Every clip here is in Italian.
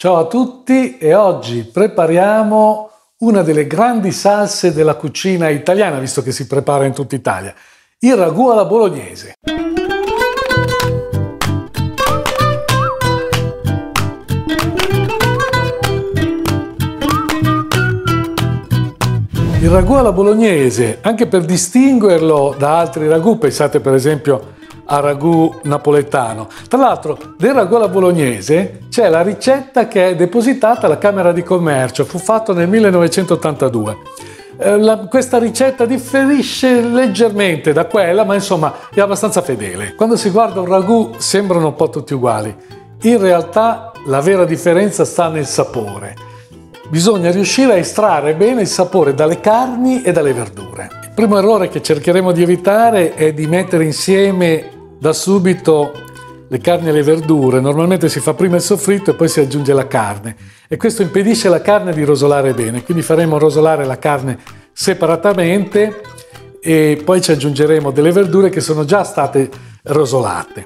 Ciao a tutti e oggi prepariamo una delle grandi salse della cucina italiana, visto che si prepara in tutta Italia, il ragù alla bolognese. Il ragù alla bolognese, anche per distinguerlo da altri ragù, pensate per esempio a ragù napoletano. Tra l'altro, del ragù alla bolognese c'è la ricetta che è depositata alla Camera di Commercio, fu fatto nel 1982. Eh, la, questa ricetta differisce leggermente da quella, ma insomma è abbastanza fedele. Quando si guarda un ragù sembrano un po' tutti uguali. In realtà la vera differenza sta nel sapore. Bisogna riuscire a estrarre bene il sapore dalle carni e dalle verdure. Il primo errore che cercheremo di evitare è di mettere insieme da subito le carni e le verdure. Normalmente si fa prima il soffritto e poi si aggiunge la carne e questo impedisce alla carne di rosolare bene. Quindi faremo rosolare la carne separatamente e poi ci aggiungeremo delle verdure che sono già state rosolate.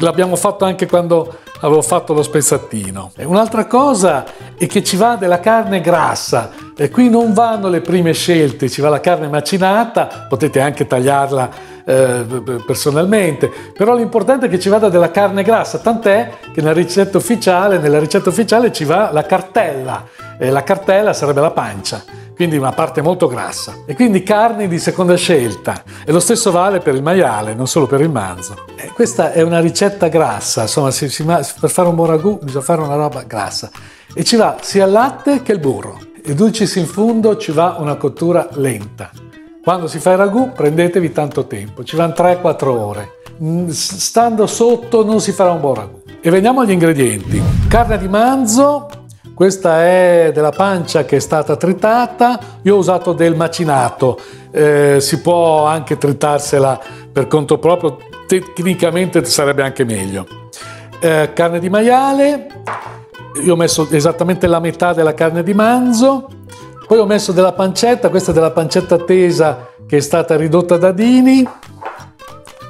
L'abbiamo fatto anche quando avevo fatto lo spezzatino. Un'altra cosa è che ci va della carne grassa. E qui non vanno le prime scelte, ci va la carne macinata, potete anche tagliarla eh, personalmente, però l'importante è che ci vada della carne grassa, tant'è che nella ricetta ufficiale, nella ricetta ufficiale ci va la cartella, e la cartella sarebbe la pancia quindi una parte molto grassa. E quindi carni di seconda scelta. E lo stesso vale per il maiale, non solo per il manzo. E questa è una ricetta grassa, insomma, si, si, per fare un buon ragù bisogna fare una roba grassa. E ci va sia il latte che il burro. E dulcis in fundo ci va una cottura lenta. Quando si fa il ragù prendetevi tanto tempo, ci vanno 3-4 ore. Mm, stando sotto non si farà un buon ragù. E veniamo agli ingredienti. Carne di manzo, questa è della pancia che è stata tritata, io ho usato del macinato, eh, si può anche tritarsela per conto proprio, tecnicamente sarebbe anche meglio. Eh, carne di maiale, io ho messo esattamente la metà della carne di manzo, poi ho messo della pancetta, questa è della pancetta tesa che è stata ridotta da dini,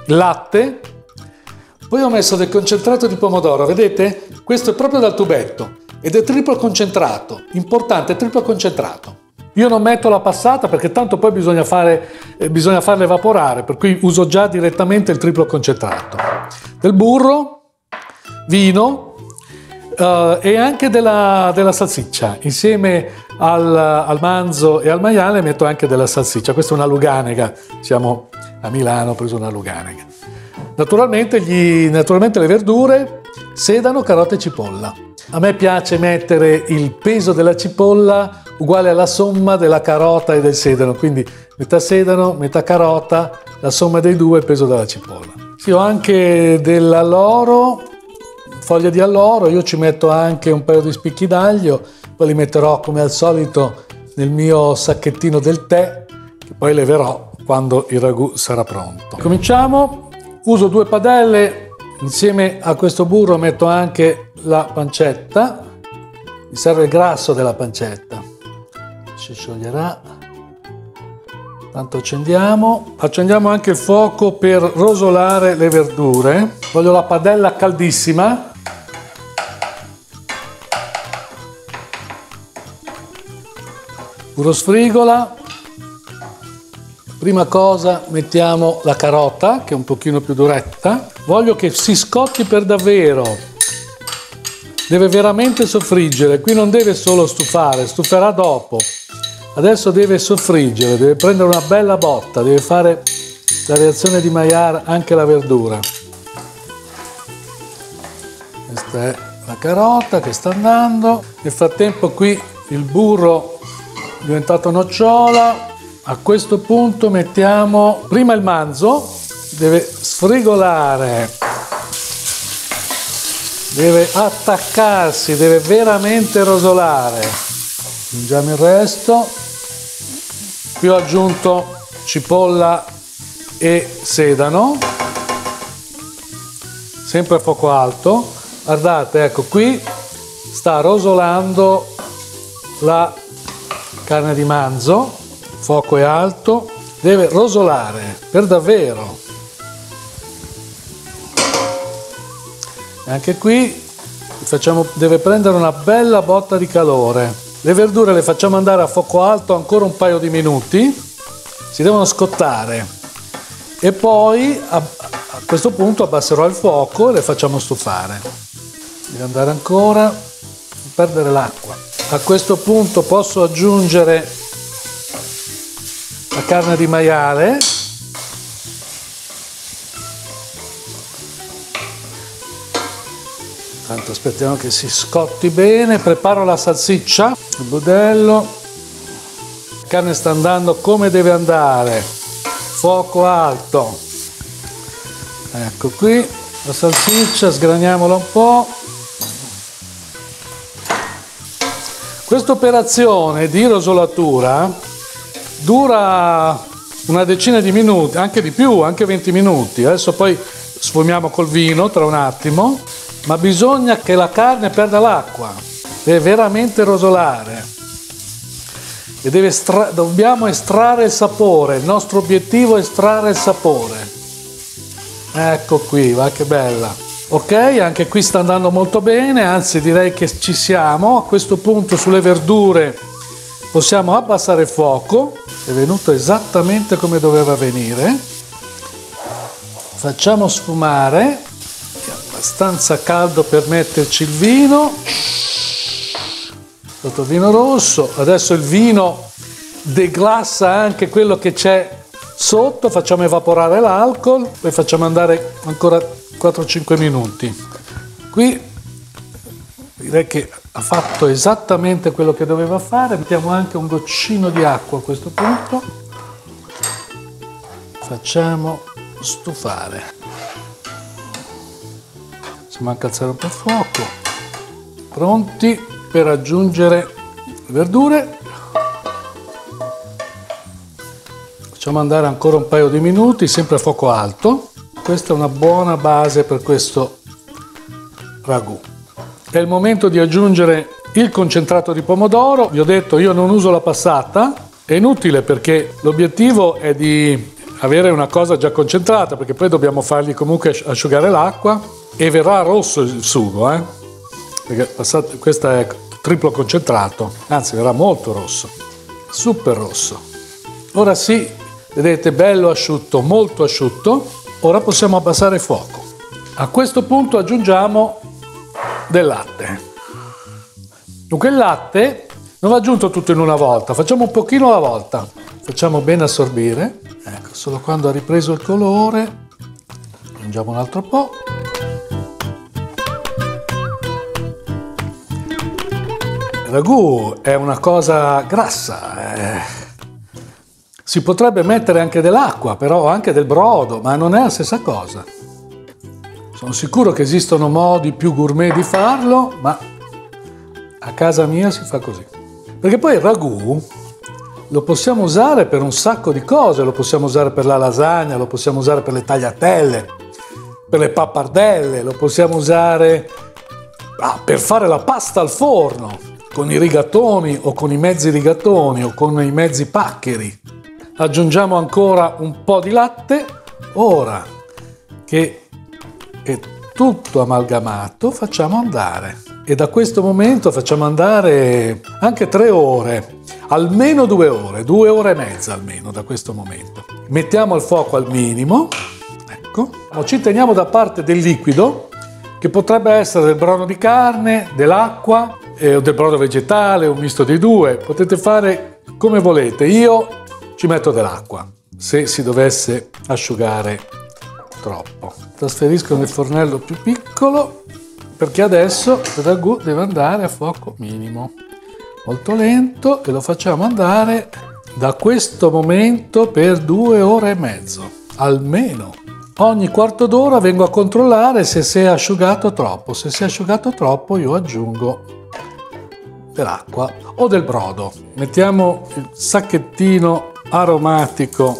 latte, poi ho messo del concentrato di pomodoro, vedete? Questo è proprio dal tubetto ed è triplo concentrato, importante, triplo concentrato. Io non metto la passata perché tanto poi bisogna, fare, eh, bisogna farla evaporare, per cui uso già direttamente il triplo concentrato. Del burro, vino, Uh, e anche della, della, salsiccia. Insieme al, al, manzo e al maiale metto anche della salsiccia. Questa è una luganega, siamo a Milano, ho preso una luganega. Naturalmente, gli, naturalmente le verdure, sedano, carote e cipolla. A me piace mettere il peso della cipolla uguale alla somma della carota e del sedano, quindi metà sedano, metà carota, la somma dei due è il peso della cipolla. Sì, ho anche dell'alloro foglia di alloro, io ci metto anche un paio di spicchi d'aglio, poi li metterò come al solito nel mio sacchettino del tè, che poi leverò quando il ragù sarà pronto. Cominciamo, uso due padelle, insieme a questo burro metto anche la pancetta, mi serve il grasso della pancetta, si scioglierà. Tanto accendiamo, accendiamo anche il fuoco per rosolare le verdure. Voglio la padella caldissima. Burro sfrigola. Prima cosa mettiamo la carota che è un pochino più duretta. Voglio che si scotti per davvero deve veramente soffriggere. Qui non deve solo stufare stuferà dopo. Adesso deve soffriggere deve prendere una bella botta deve fare la reazione di Maillard anche la verdura. Questa è la carota che sta andando. Nel frattempo qui il burro diventato nocciola. A questo punto mettiamo prima il manzo, deve sfrigolare, deve attaccarsi, deve veramente rosolare. Aggiungiamo il resto. Qui ho aggiunto cipolla e sedano, sempre a fuoco alto. Guardate, ecco qui sta rosolando la carne di manzo, fuoco è alto, deve rosolare per davvero. Anche qui facciamo, deve prendere una bella botta di calore. Le verdure le facciamo andare a fuoco alto ancora un paio di minuti, si devono scottare e poi a, a questo punto abbasserò il fuoco e le facciamo stufare. Deve andare ancora, perdere l'acqua. A questo punto posso aggiungere la carne di maiale Tanto aspettiamo che si scotti bene, preparo la salsiccia, il budello, la carne sta andando come deve andare, fuoco alto. Ecco qui la salsiccia, sgraniamola un po'. Questa operazione di rosolatura dura una decina di minuti, anche di più, anche 20 minuti. Adesso poi sfumiamo col vino tra un attimo ma bisogna che la carne perda l'acqua, deve veramente rosolare e estra- dobbiamo estrarre il sapore, il nostro obiettivo è estrarre il sapore. Ecco qui, va che bella. Ok, anche qui sta andando molto bene, anzi direi che ci siamo. A questo punto sulle verdure possiamo abbassare il fuoco, è venuto esattamente come doveva venire. Facciamo sfumare abbastanza caldo per metterci il vino. Il vino rosso adesso il vino deglassa anche quello che c'è sotto. Facciamo evaporare l'alcol poi facciamo andare ancora 4-5 minuti. Qui direi che ha fatto esattamente quello che doveva fare. Mettiamo anche un goccino di acqua a questo punto. Facciamo stufare si manca alzare un po' il fuoco. Pronti per aggiungere le verdure? Facciamo andare ancora un paio di minuti sempre a fuoco alto. Questa è una buona base per questo ragù. È il momento di aggiungere il concentrato di pomodoro. Vi ho detto io non uso la passata. È inutile perché l'obiettivo è di avere una cosa già concentrata perché poi dobbiamo fargli comunque asciugare l'acqua e verrà rosso il sugo, eh? perché passate, questo è triplo concentrato, anzi verrà molto rosso, super rosso. Ora sì, vedete, bello asciutto, molto asciutto, ora possiamo abbassare il fuoco. A questo punto aggiungiamo del latte. Dunque il latte non va aggiunto tutto in una volta, facciamo un pochino alla volta. Facciamo bene assorbire, ecco, solo quando ha ripreso il colore, aggiungiamo un altro po'. Ragù è una cosa grassa. Eh. Si potrebbe mettere anche dell'acqua, però anche del brodo, ma non è la stessa cosa. Sono sicuro che esistono modi più gourmet di farlo, ma a casa mia si fa così. Perché poi il ragù lo possiamo usare per un sacco di cose, lo possiamo usare per la lasagna, lo possiamo usare per le tagliatelle, per le pappardelle, lo possiamo usare ah, per fare la pasta al forno con i rigatoni o con i mezzi rigatoni o con i mezzi paccheri. Aggiungiamo ancora un po' di latte. Ora che è tutto amalgamato facciamo andare e da questo momento facciamo andare anche tre ore, almeno due ore, due ore e mezza almeno da questo momento. Mettiamo il fuoco al minimo, ecco, ci teniamo da parte del liquido che potrebbe essere del brono di carne, dell'acqua eh, o del brodo vegetale, un misto dei due. Potete fare come volete. Io ci metto dell'acqua se si dovesse asciugare troppo. Trasferisco nel fornello più piccolo perché adesso il ragù deve andare a fuoco minimo. Molto lento e lo facciamo andare da questo momento per due ore e mezzo, almeno. Ogni quarto d'ora vengo a controllare se si è asciugato troppo. Se si è asciugato troppo io aggiungo dell'acqua o del brodo. Mettiamo il sacchettino aromatico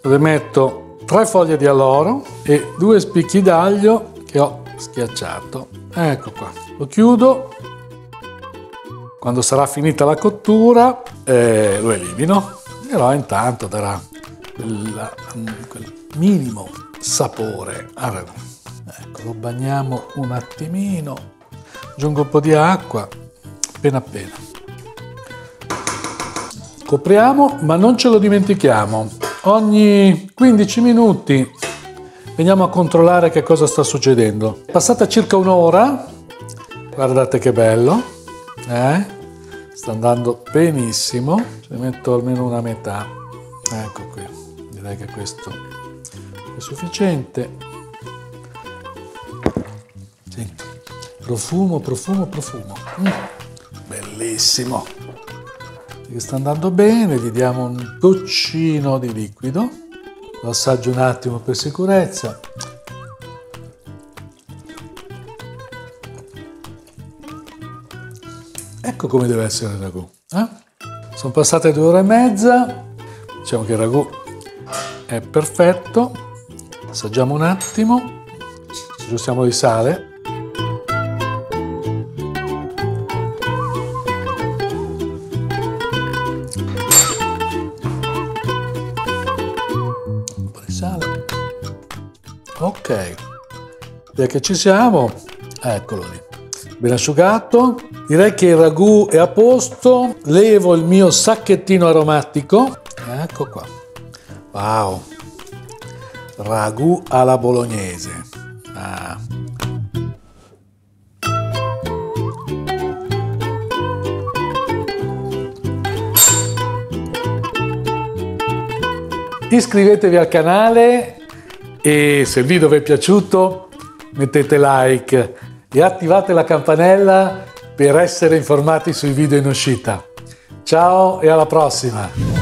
dove metto tre foglie di alloro e due spicchi d'aglio che ho schiacciato. Ecco qua. Lo chiudo. Quando sarà finita la cottura eh, lo elimino. Però intanto darà quel, quel minimo sapore. Ecco, lo bagniamo un attimino aggiungo un po' di acqua, appena appena. Copriamo, ma non ce lo dimentichiamo. Ogni 15 minuti veniamo a controllare che cosa sta succedendo. Passata circa un'ora, guardate che bello, eh? sta andando benissimo, ci metto almeno una metà. Ecco qui, direi che questo è sufficiente. Sì. Profumo, profumo, profumo. Mm. Bellissimo. Che sta andando bene, gli diamo un goccino di liquido. Lo assaggio un attimo per sicurezza. Ecco come deve essere il ragù. Eh? Sono passate due ore e mezza, diciamo che il ragù è perfetto. Assaggiamo un attimo, aggiustiamo di sale. sale. Ok, direi che ci siamo. Eccolo lì. Ben asciugato. Direi che il ragù è a posto. Levo il mio sacchettino aromatico. Ecco qua. Wow. Ragù alla bolognese. Ah. Iscrivetevi al canale e se il video vi è piaciuto mettete like e attivate la campanella per essere informati sui video in uscita. Ciao e alla prossima!